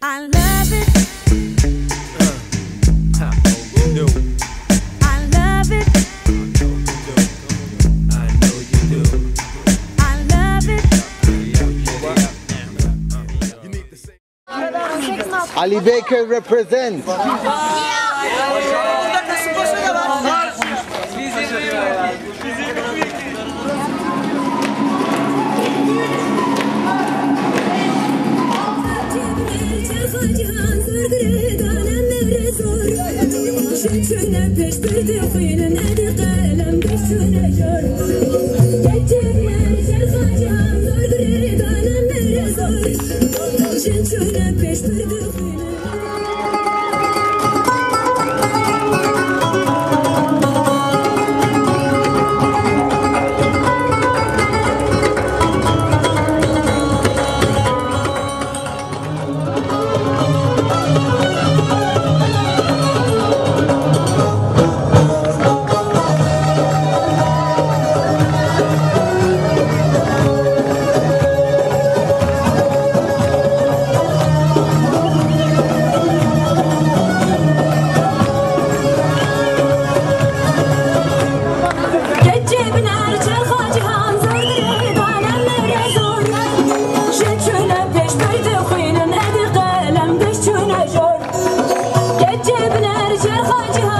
I love it. Uh, I love it. I know you do. I love it. Ali Baker represents. Yeah. 最后一句话。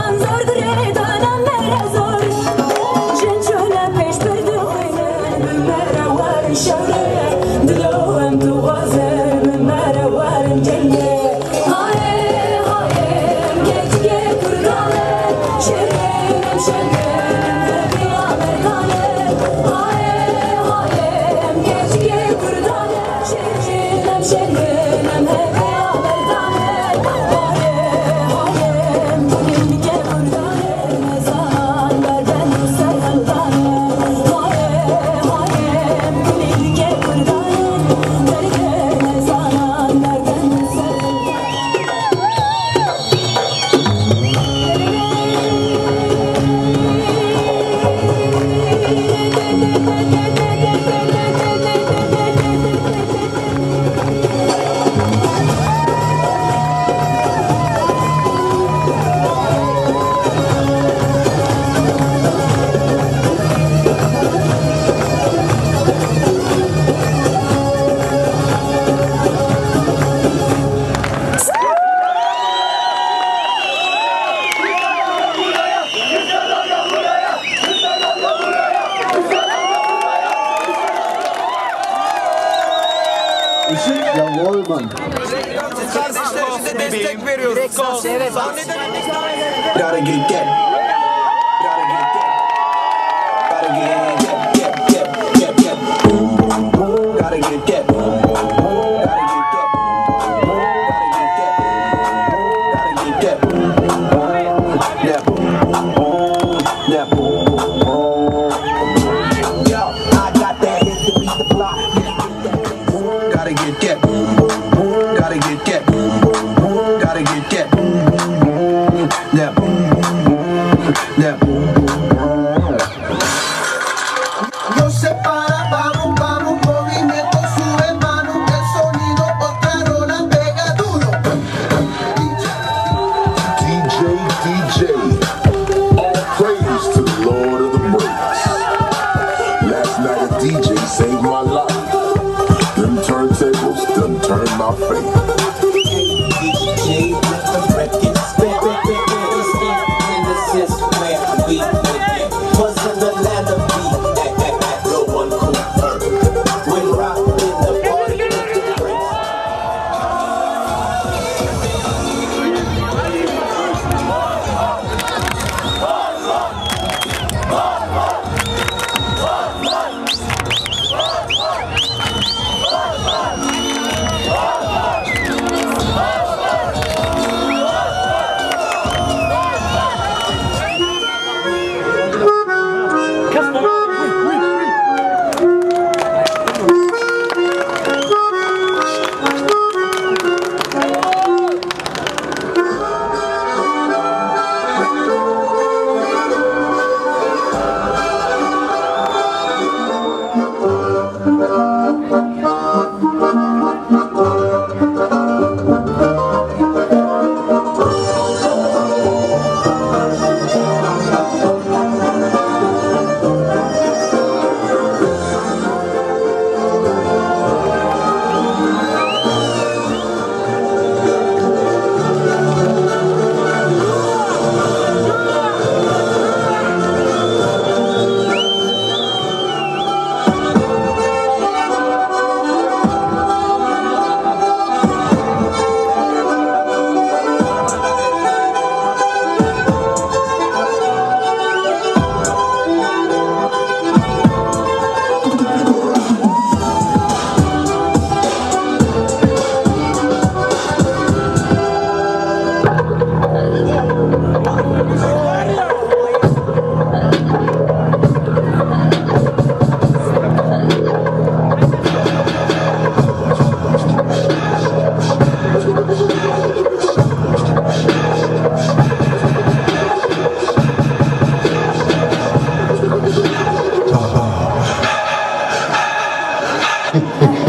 Jawohl, Mann. Bize destek veriyoruz. Sahneden ilk daha my friend.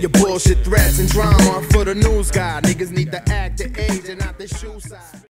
your bullshit threats and drama for the news guy. Niggas need to act the